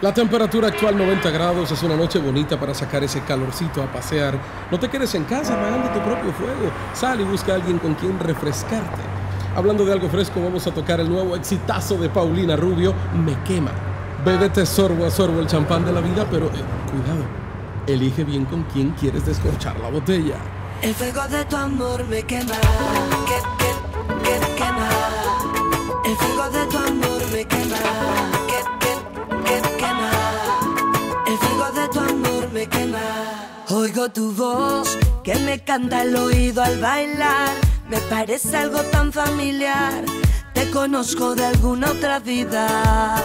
La temperatura actual 90 grados es una noche bonita para sacar ese calorcito a pasear. No te quedes en casa apagando tu propio fuego. Sal y busca a alguien con quien refrescarte. Hablando de algo fresco, vamos a tocar el nuevo exitazo de Paulina Rubio, Me Quema. Bébete sorbo a sorbo el champán de la vida, pero eh, cuidado, elige bien con quién quieres descorchar la botella. El fuego de tu amor me quema, que, que, que quema. El fuego de Oigo tu voz que me canta al oído al bailar. Me parece algo tan familiar. Te conozco de alguna otra vida.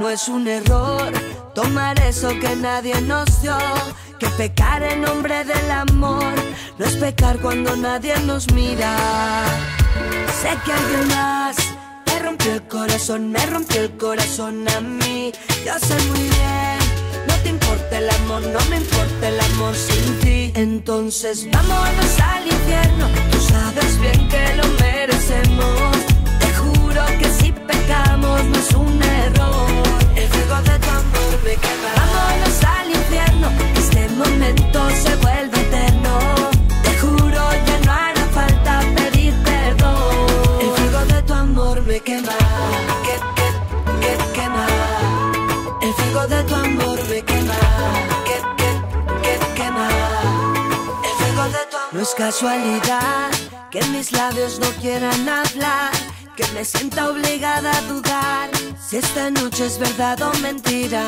No es un error tomar eso que nadie nos dio. Que pecar en nombre del amor no es pecar cuando nadie nos mira. Sé que alguien más te rompió el corazón, me rompió el corazón a mí. Yo sé muy bien, no me importa el amor sin ti. Entonces vámonos al infierno, tú sabes bien casualidad que mis labios no quieran hablar, que me sienta obligada a dudar si esta noche es verdad o mentira.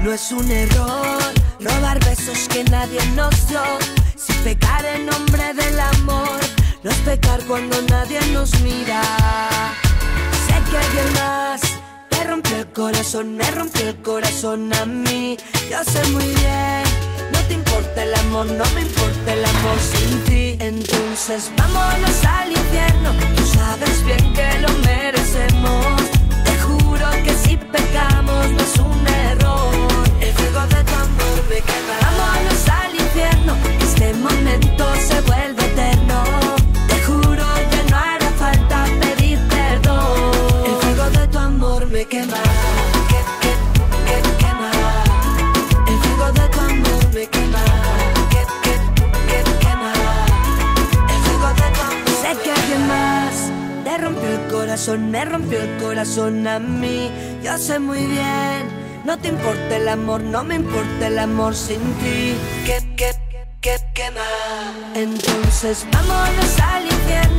No es un error robar besos que nadie nos dio, si pecar en nombre del amor, no es pecar cuando nadie nos mira. Sé que alguien más te rompió el corazón, me rompió el corazón a mí. Yo sé muy bien, amor, no me importa el amor sin ti. Entonces vámonos al infierno, tú sabes bien que lo merecemos. Te juro que si pecamos no es un error. El fuego de tu amor me quema. Vámonos al infierno, este momento se vuelve eterno. Te juro que no hará falta pedir perdón. El fuego de tu amor me quema. Corazón, me rompió el corazón a mí. Yo sé muy bien. No te importa el amor, no me importa el amor sin ti. Que, que, que quema. Entonces vámonos al infierno.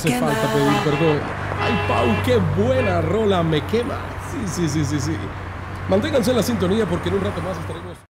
Hace falta pedir perdón. Ay, Pau, qué buena rola me quema. Sí, sí, sí, sí, sí. Manténganse en la sintonía porque en un rato más estaremos.